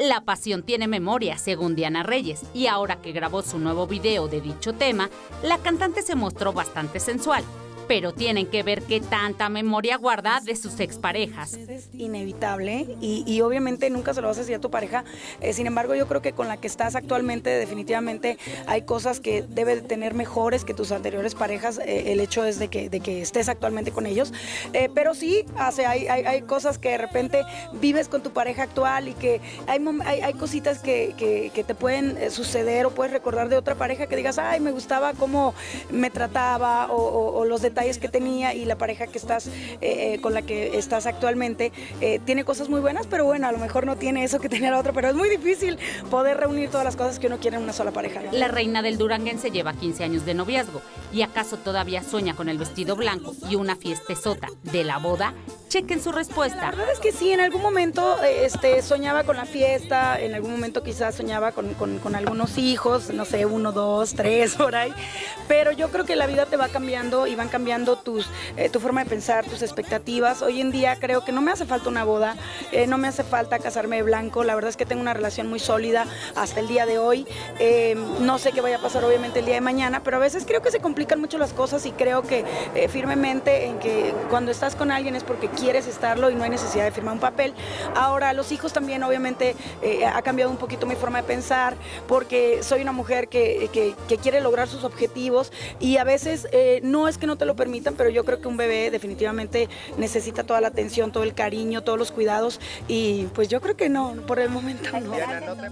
La pasión tiene memoria, según Diana Reyes, y ahora que grabó su nuevo video de dicho tema, la cantante se mostró bastante sensual pero tienen que ver qué tanta memoria guarda de sus exparejas. Es inevitable y, obviamente nunca se lo vas a decir a tu pareja. Eh, sin embargo, yo creo que con la que estás actualmente definitivamente hay cosas que debe de tener mejores que tus anteriores parejas. Eh, el hecho es de que, de que estés actualmente con ellos. Eh, pero sí, hace, hay, hay, cosas que de repente vives con tu pareja actual y que hay, hay, cositas que, que, te pueden suceder o puedes recordar de otra pareja que digas, ay, me gustaba cómo me trataba o los detalles que tenía y la pareja que estás eh, eh, con la que estás actualmente eh, tiene cosas muy buenas, pero bueno, a lo mejor no tiene eso que tenía la otra, pero es muy difícil poder reunir todas las cosas que uno quiere en una sola pareja. La reina del Duranguense lleva 15 años de noviazgo y acaso todavía sueña con el vestido blanco y una fiestezota de la boda Chequen su respuesta. La verdad es que sí, en algún momento este, soñaba con la fiesta, en algún momento quizás soñaba con, con, algunos hijos, no sé, uno, dos, tres, por ahí. Pero yo creo que la vida te va cambiando y van cambiando tus, eh, tu forma de pensar, tus expectativas. Hoy en día creo que no me hace falta una boda, eh, no me hace falta casarme de blanco. La verdad es que tengo una relación muy sólida hasta el día de hoy. Eh, no sé qué vaya a pasar obviamente el día de mañana, pero a veces creo que se complican mucho las cosas y creo que firmemente en que cuando estás con alguien es porque quieres estarlo y no hay necesidad de firmar un papel. Ahora, los hijos también, obviamente, eh, ha cambiado un poquito mi forma de pensar, porque soy una mujer que, quiere lograr sus objetivos y a veces eh, no es que no te lo permitan, pero yo creo que un bebé definitivamente necesita toda la atención, todo el cariño, todos los cuidados y pues yo creo que no, por el momento no.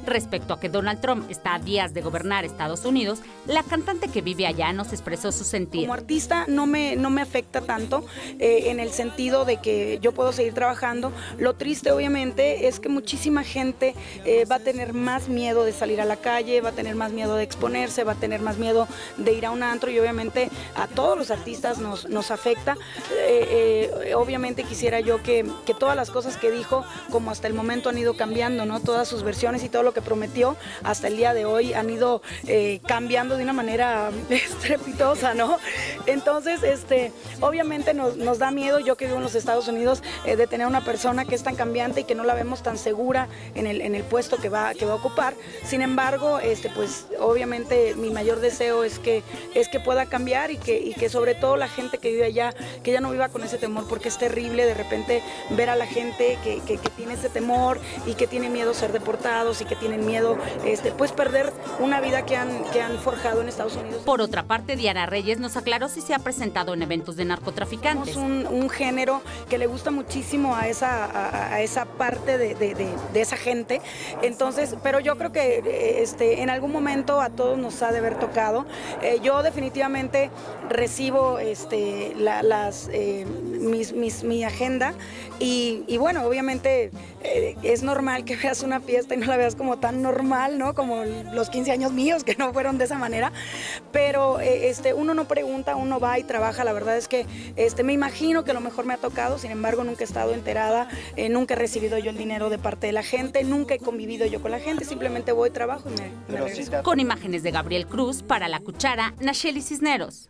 Respecto a que Donald Trump está a días de gobernar Estados Unidos, la cantante que vive allá nos expresó su sentir. Como artista no me, no me afecta tanto eh, en el sentido de que yo puedo seguir trabajando. Lo triste obviamente es que muchísima gente eh, va a tener más miedo de salir a la calle, va a tener más miedo de exponerse, va a tener más miedo de ir a un antro y obviamente a todos los artistas nos, nos afecta. Eh, eh, obviamente quisiera yo que, que, todas las cosas que dijo, como hasta el momento han ido cambiando, ¿no? Todas sus versiones y todo lo que prometió hasta el día de hoy han ido cambiando de una manera estrepitosa, ¿no? Entonces, este, obviamente nos, nos da miedo, yo que vivo en los Estados Unidos, eh, de tener una persona que es tan cambiante y que no la vemos tan segura en el, en el puesto que va, que va a ocupar. Sin embargo, este, pues obviamente mi mayor deseo es que, es que pueda cambiar y que, y que sobre todo la gente que vive allá, que ya no viva con ese temor, porque es terrible de repente ver a la gente que, que, tiene ese temor y que tiene miedo a ser deportados y que tienen miedo este, pues perder una vida que han, que han forjado en Estados Unidos. Por otra parte, Diana Reyes nos aclaró si se ha presentado en eventos de narcotraficantes. un, un género que le gusta muchísimo a esa, a, esa parte de, de, esa gente. Entonces, pero yo creo que este, en algún momento a todos nos ha de haber tocado. Eh, yo definitivamente recibo este, las, eh, mis, mis, mi agenda y, y bueno, obviamente eh, es normal que veas una fiesta y no la veas como tan normal, ¿no? Como los 15 años míos, que no fueron de esa manera. Pero este, uno no pregunta, uno va y trabaja. La verdad es que este, me imagino que a lo mejor me ha tocado, sin embargo, nunca he estado enterada, eh, nunca he recibido yo el dinero de parte de la gente, nunca he convivido yo con la gente, simplemente voy, trabajo y me, me Con imágenes de Gabriel Cruz para La Cuchara, Nacheli Cisneros.